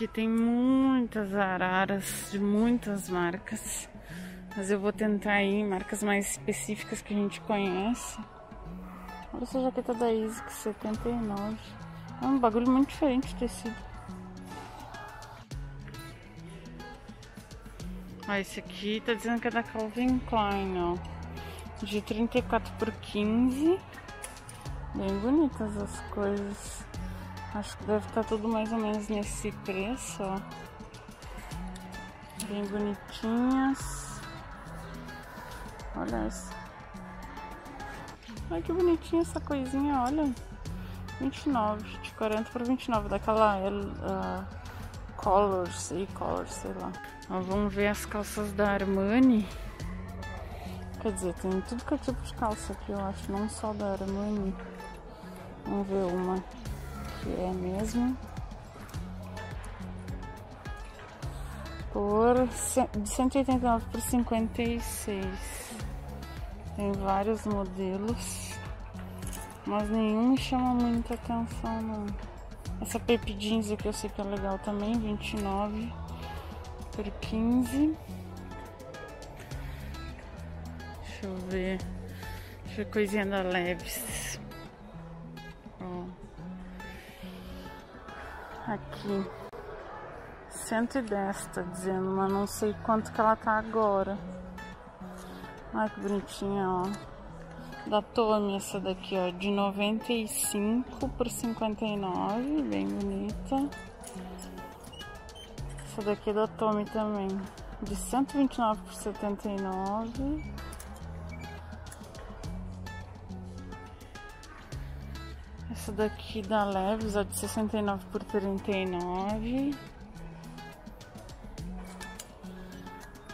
Aqui tem muitas araras de muitas marcas. Mas eu vou tentar ir em marcas mais específicas que a gente conhece. Olha essa jaqueta da Isic 79. É um bagulho muito diferente de tecido. Ó, esse aqui tá dizendo que é da Calvin Klein, ó. De 34 por 15. Bem bonitas as coisas. Acho que deve estar tá tudo mais ou menos nesse preço, ó. Bem bonitinhas. Olha essa. Olha que bonitinha essa coisinha, olha. 29, de 40 para 29, daquela uh, Colors, e Colors, sei lá. Vamos ver as calças da Armani. Quer dizer, tem tudo que é tipo de calça aqui, eu acho, não só da Armani. Vamos ver uma que é mesmo. Por de 189 por 56. Tem vários modelos, mas nenhum chama muita atenção não. Essa Pepe Jeans aqui eu sei que é legal também, 29 por 15. Deixa eu ver. Deixa eu ver coisinha da Leves. Aqui. 110 tá dizendo, mas não sei quanto que ela tá agora. Ai que bonitinha, ó. Da Tommy essa daqui, ó, de 95 por 59, bem bonita. Essa daqui é da Tommy também, de 129 por 79. Essa daqui da Leves, ó, de 69 por 39.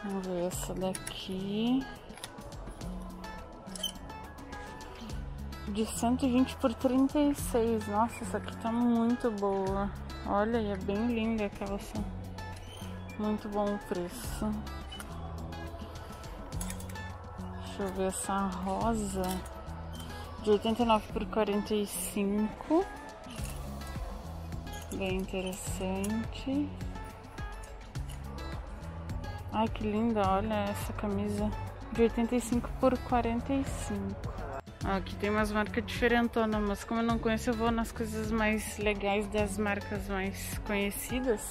Vamos ver essa daqui. De 120 por 36. Nossa, essa aqui tá muito boa. Olha, e é bem linda a calça. Muito bom o preço. Deixa eu ver essa rosa de 89 por 45. Bem interessante. Ai, que linda, olha essa camisa de 85 por 45. Aqui tem umas marcas diferentonas, mas como eu não conheço, eu vou nas coisas mais legais das marcas mais conhecidas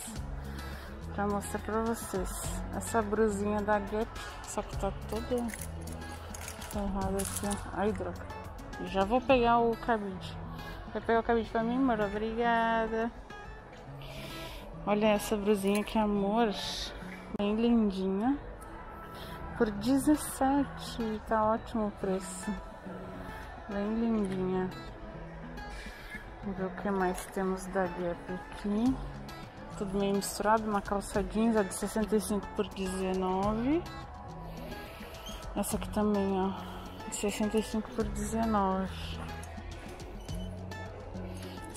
pra mostrar pra vocês. Essa brusinha da Gap, só que tá toda errada aqui. Ai, droga. Já vou pegar o cabide. Vai pegar o cabide pra mim, amor? Obrigada. Olha essa brusinha que amor. Bem lindinha. Por 17. Tá ótimo o preço. Bem lindinha. Vamos ver o que mais temos da Gap aqui. Tudo meio misturado. Uma calça jeans de 65 por 19. Essa aqui também, ó. 65 por 19.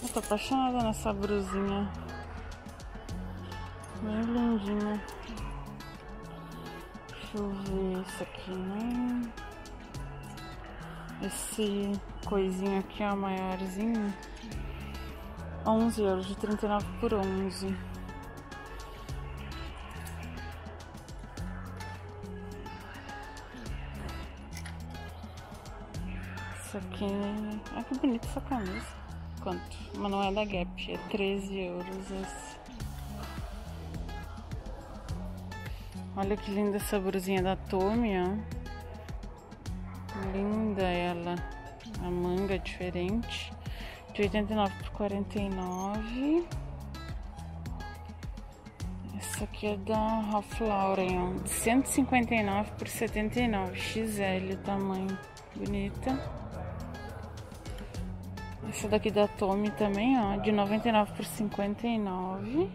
Eu tô apaixonada nessa brusinha. Bem lindinha. Deixa eu ver isso aqui, né? Esse coisinho aqui, ó, maiorzinho. 11 euros, de 39 por 11. Aqui. Olha que bonita essa camisa. Quanto? Mas não é da Gap, é 13 euros esse. Olha que linda essa brusinha da Tommy, ó. Linda ela. A manga é diferente. De 89 por 49. Essa aqui é da Ralph Lauren, ó. De 159 por 79. XL tamanho. Bonita. Essa daqui da Tommy também, ó, de 99 por 59.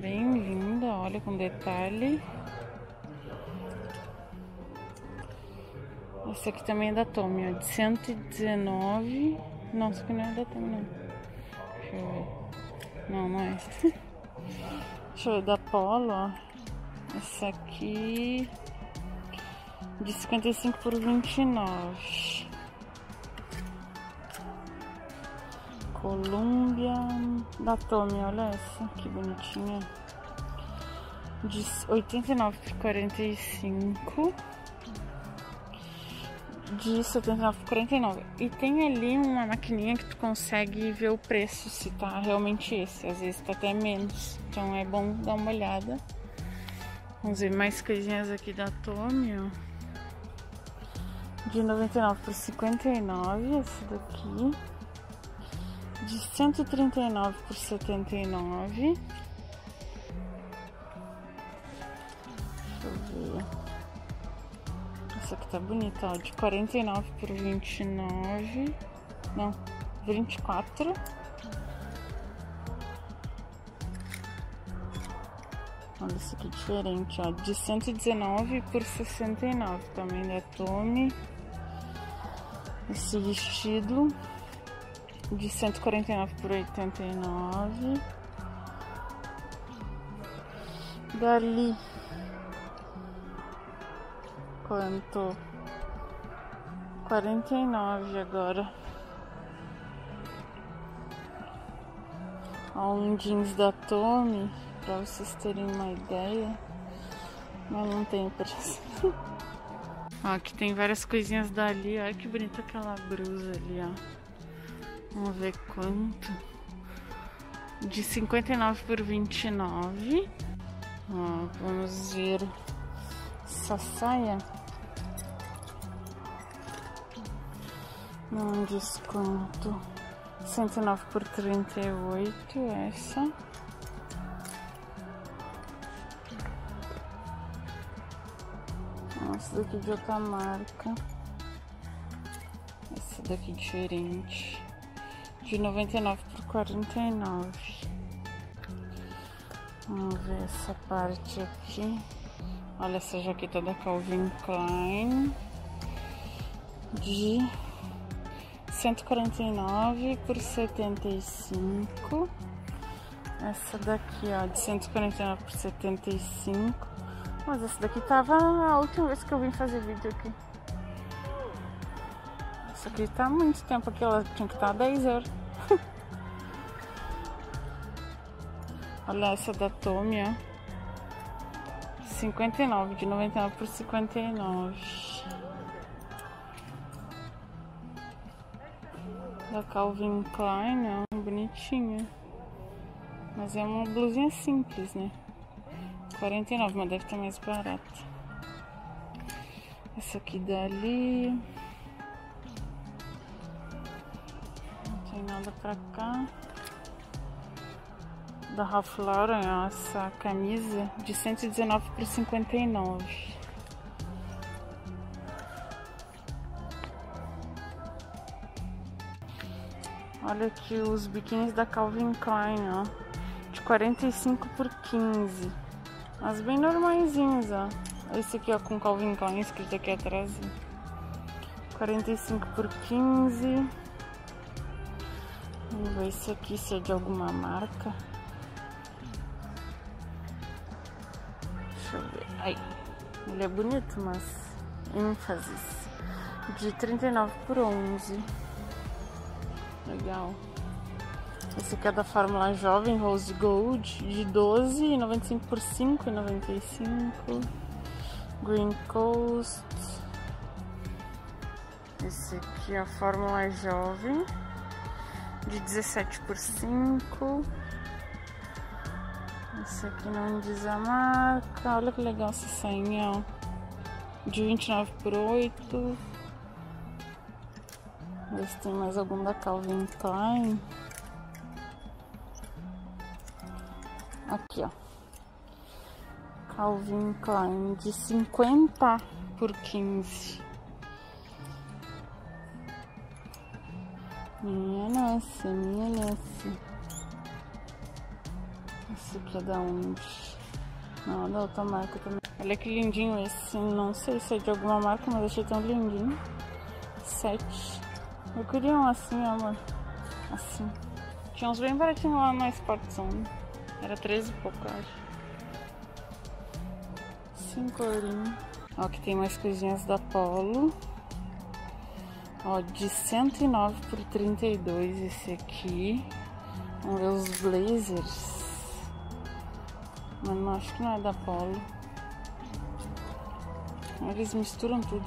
Bem linda, olha com detalhe. Essa aqui também é da Tommy, ó, de 119. Não, essa aqui não é da Tommy, não. Deixa eu ver. Não, não é. Deixa eu ver, da Polo, ó. Essa aqui de 55 por 29. Columbia da Tommy, olha essa, que bonitinha. De 89 por 45 de 79 por 49. E tem ali uma maquininha que tu consegue ver o preço, se tá realmente esse. Às vezes tá até menos. Então é bom dar uma olhada. Vamos ver mais coisinhas aqui da Tommy, ó. De 99 por 59, esse daqui. De 139 por 79. Deixa eu ver. Essa aqui tá bonita, ó. De 49 por 29. Não, 24. Olha isso aqui diferente, ó. De 119 por 69 também da Tommy. Esse vestido de 149 por 89. Dali quanto? 49 agora. Ó, um jeans da Tommy, pra vocês terem uma ideia. Mas não tem preço. ó, aqui tem várias coisinhas dali. Olha que bonita aquela blusa ali, ó. Vamos ver quanto. De 59 por 29. Ó, vamos ver essa saia. Num desconto 109 por 38 essa. Essa daqui de outra marca. Essa daqui diferente. De 99 por 49. Vamos ver essa parte aqui. Olha essa jaqueta da Calvin Klein. De 149 por 75. Essa daqui, ó, de 149 por 75. Mas essa daqui tava a última vez que eu vim fazer vídeo aqui. Essa aqui tá há muito tempo aqui, ela tinha que estar tá 10 euros. Olha essa da Tommy, ó. 59, de 99 por 59. Da Calvin Klein, ó, bonitinha. Mas é uma blusinha simples, né? 49, mas deve estar mais barata. Essa aqui dali. Pra cá da Ralph Lauren, essa camisa de 119 por 59. Olha aqui os biquínis da Calvin Klein, ó, de 45 por 15. Mas bem normaisinhos, ó. Esse aqui, ó, com Calvin Klein escrito aqui atrás. 45 por 15. Vamos ver esse aqui se é de alguma marca. Deixa eu ver. Aí. Ele é bonito, mas ênfases. De 39 por 11. Legal. Esse aqui é da Fórmula Jovem Rose Gold de 12 95 por 5,95. Green Coast. Esse aqui é a Fórmula Jovem de 17 por 5. Esse aqui não diz a marca. Olha que legal essa sainha, ó. De 29 por 8. Ver se tem mais algum da Calvin Klein. Aqui, ó. Calvin Klein de 50 por 15. Minha nossa, minha nossa. Esse aqui é da onde? Não, da outra marca também. Olha que lindinho esse. Não sei se é de alguma marca, mas achei tão lindinho. Sete. Eu queria um assim, amor. Assim. Tinha uns bem baratinhos lá na Sport Zone. Era 13 e pouco, acho. 5 eurinhos. Ó, aqui tem mais coisinhas da Polo. Ó, de 109 por 32 esse aqui. Vamos ver os blazers. Mas não acho que não é da Polo. Eles misturam tudo.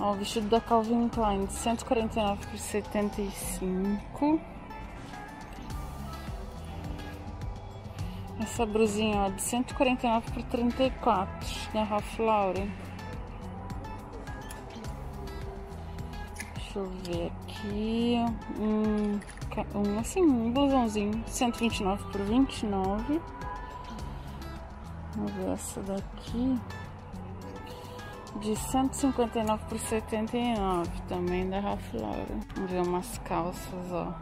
Ó, o vestido da Calvin Klein de 149 por 75. Essa brusinha, ó, de 149 por 34 da Ralph Lauren. Deixa eu ver aqui. Um, um assim, um blusãozinho. 129 por 29. Vamos ver essa daqui. De 159 por 79. Também da Ralph Lauren. Vamos ver umas calças, ó.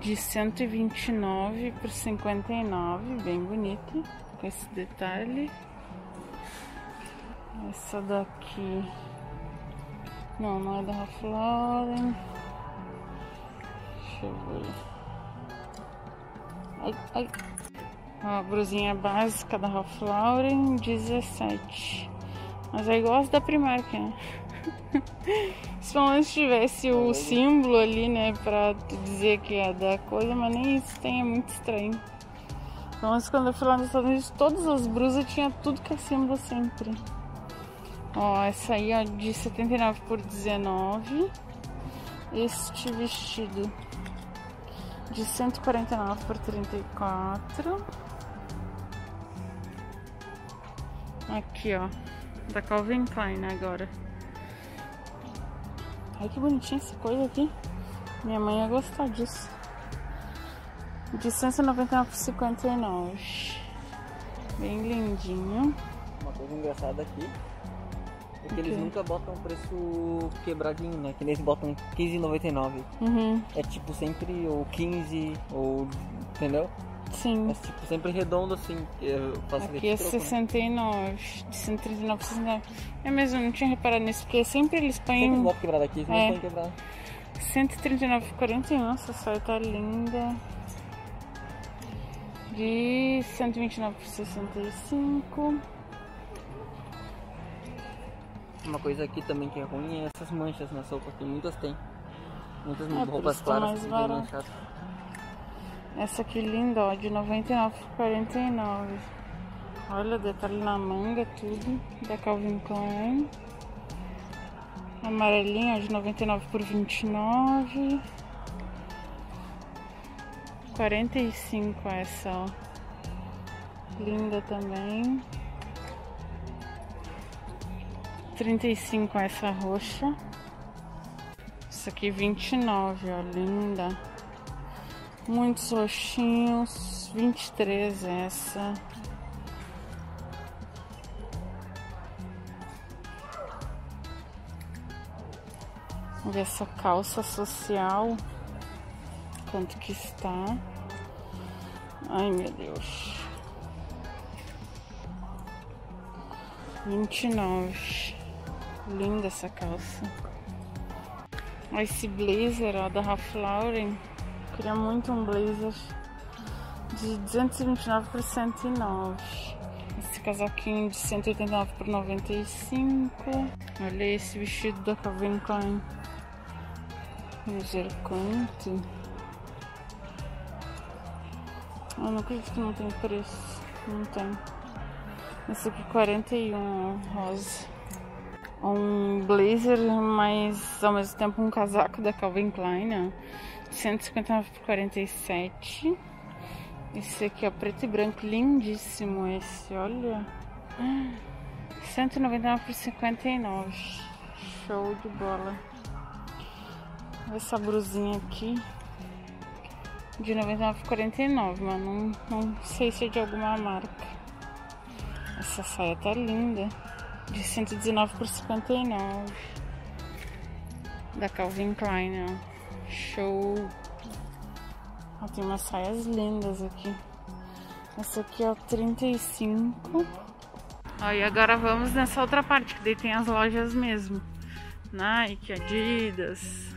De 129 por 59. Bem bonita. Com esse detalhe. Essa daqui não, não é da Ralph Lauren. Deixa eu ver. Ai, ai. A brusinha básica da Ralph Lauren, 17. Mas é igual as da Primark, né? Se pelo menos tivesse o símbolo ali, né? Pra dizer que é da coisa, mas nem isso tem, é muito estranho. Então, quando eu fui lá nos Estados Unidos, todas as brusas tinham tudo que é símbolo sempre. Ó, essa aí ó, de 79 por 19. Este vestido de 149 por 34. Aqui, ó, da Calvin Klein agora. Ai, que bonitinha essa coisa aqui. Minha mãe ia gostar disso. De 199 por 59. Bem lindinho. Uma coisa engraçada aqui porque eles nunca botam preço quebradinho, né? Que eles botam 15,99. Uhum. É tipo sempre ou 15 ou. Entendeu? Sim. É tipo sempre redondo assim. Aqui é 69, de 139 por 69. É mesmo, não tinha reparado nisso, porque sempre eles põem. Sempre botam quebrado aqui, não é. põem quebrado. 139 por 41, essa saia tá linda. De 129 por 65. Uma coisa aqui também que é ruim é essas manchas nas roupas, que muitas tem. Muitas é, roupas tá claras mais manchadas. Essa aqui linda, ó, de 99 por 49. Olha, detalhe na manga, tudo. Da Calvin Klein. Amarelinha de 99 por 29. 45 essa, ó. Linda também. 35 essa roxa. Essa aqui 29, ó, linda. Muitos roxinhos. 23 essa. Vamos ver essa calça social. Quanto que está. Ai, meu Deus. 29. Linda essa calça. Esse blazer ó, da Ralph Lauren. Queria muito um blazer de 229 por 109. Esse casaquinho de 189 por 95. Olha esse vestido da Calvin Klein. Ver quanto. Eu não acredito que não tem preço. Não tem. Esse aqui 41 rosa um blazer, mas ao mesmo tempo um casaco da Calvin Klein, ó. 159 por 47. Esse aqui é preto e branco, lindíssimo esse, olha. 199 por 59. Show de bola. Essa brusinha aqui de 99 por 49, mas não, não sei se é de alguma marca. Essa saia tá linda de 119 por 59 da Calvin Klein, ó. Show! Ó, tem umas saias lindas aqui. Essa aqui é o 35. Ó, e agora vamos nessa outra parte, que daí tem as lojas mesmo. Nike, Adidas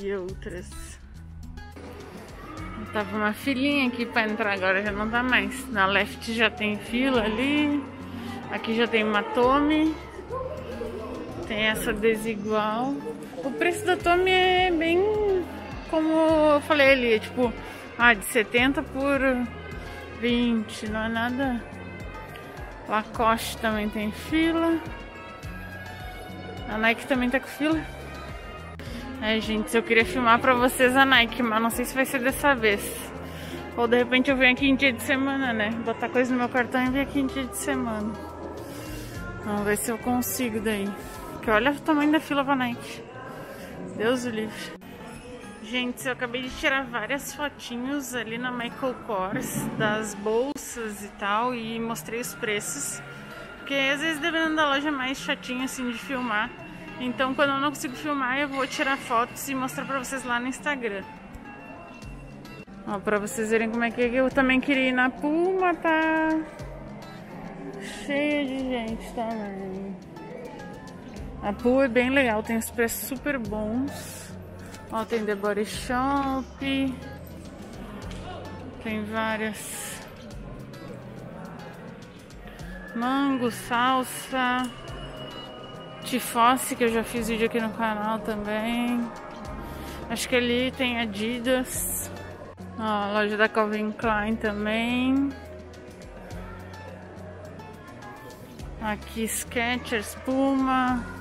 e outras. Tava uma filinha aqui pra entrar, agora já não tá mais. Na left já tem fila ali. Aqui já tem uma Tome. Tem essa desigual. O preço da Tommy é bem como eu falei ali, é tipo, ah, de 70 por 20, não é nada. Lacoste também tem fila. A Nike também tá com fila. É, gente, eu queria filmar pra vocês a Nike, mas não sei se vai ser dessa vez. Ou de repente eu venho aqui em dia de semana, né? Botar coisa no meu cartão e vir aqui em dia de semana. Vamos ver se eu consigo daí. Porque olha o tamanho da fila pra. Deus o livre. Gente, eu acabei de tirar várias fotinhos ali na Michael Kors das bolsas e tal e mostrei os preços. Porque às vezes dependendo da loja é mais chatinho assim de filmar. Então quando eu não consigo filmar eu vou tirar fotos e mostrar pra vocês lá no Instagram. Ó, pra vocês verem como é que eu também queria ir na Puma, tá cheia de gente também. A Puma é bem legal, tem os preços super bons. Ó, tem The Body Shop. Tem várias. Mango, salsa. Tifosse, que eu já fiz vídeo aqui no canal também. Acho que ali tem Adidas. Ó, a loja da Calvin Klein também. Aqui Skechers, Puma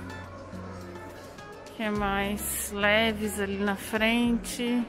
que é mais leves ali na frente.